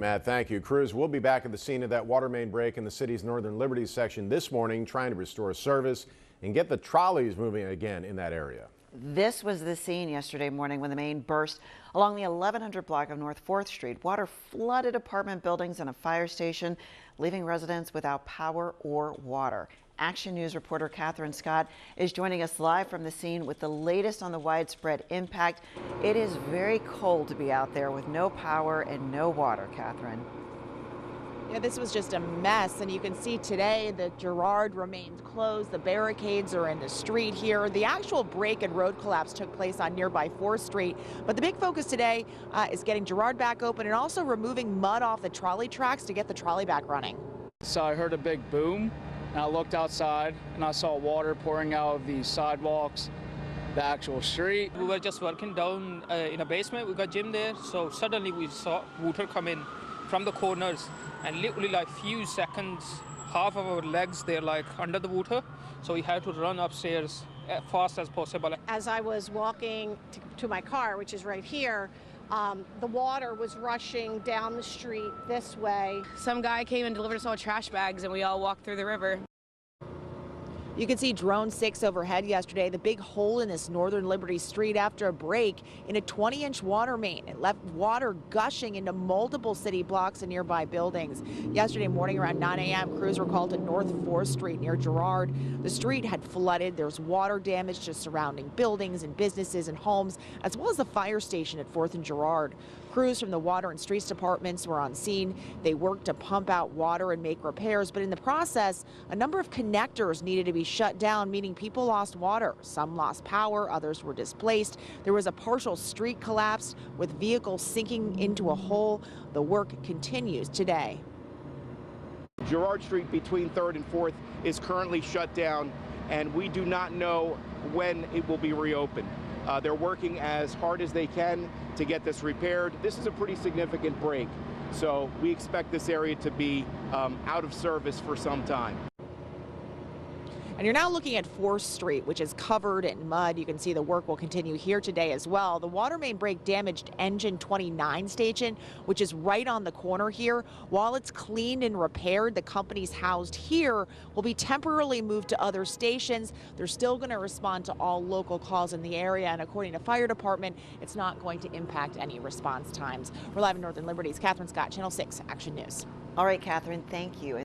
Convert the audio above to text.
Matt, thank you. Crews will be back at the scene of that water main break in the city's Northern Liberties section this morning, trying to restore service and get the trolleys moving again in that area. This was the scene yesterday morning when the main burst along the 1100 block of North 4th Street. Water flooded apartment buildings and a fire station, leaving residents without power or water. Action News reporter Catherine Scott is joining us live from the scene with the latest on the widespread impact. It is very cold to be out there with no power and no water, Catherine. Yeah, this was just a mess, and you can see today that Girard remains closed. The barricades are in the street here. The actual break and road collapse took place on nearby 4th Street, but the big focus today uh, is getting Girard back open and also removing mud off the trolley tracks to get the trolley back running. So I heard a big boom, and I looked outside, and I saw water pouring out of the sidewalks, the actual street. We were just working down uh, in a basement. We got gym there, so suddenly we saw water come in from the corners, and literally like few seconds, half of our legs they're like under the water. So we had to run upstairs as fast as possible. As I was walking to, to my car, which is right here, um, the water was rushing down the street this way. Some guy came and delivered us all trash bags, and we all walked through the river. You can see Drone 6 overhead yesterday, the big hole in this Northern Liberty Street after a break in a 20 inch water main. It left water gushing into multiple city blocks and nearby buildings. Yesterday morning around 9 a.m., crews were called to North 4th Street near Girard. The street had flooded. There's water damage to surrounding buildings and businesses and homes, as well as the fire station at 4th and Girard. Crews from the water and streets departments were on scene. They worked to pump out water and make repairs, but in the process, a number of connectors needed to be shut down, meaning people lost water. Some lost power, others were displaced. There was a partial street collapse with vehicles sinking into a hole. The work continues today. Girard Street between 3rd and 4th is currently shut down, and we do not know when it will be reopened. Uh, they're working as hard as they can to get this repaired. This is a pretty significant break, so we expect this area to be um, out of service for some time. And you're now looking at 4th Street, which is covered in mud. You can see the work will continue here today as well. The water main break damaged engine 29 station, which is right on the corner here. While it's cleaned and repaired, the companies housed here will be temporarily moved to other stations. They're still going to respond to all local calls in the area. And according to fire department, it's not going to impact any response times. We're live in Northern Liberties. Catherine Scott, Channel 6 Action News. All right, Catherine, thank you.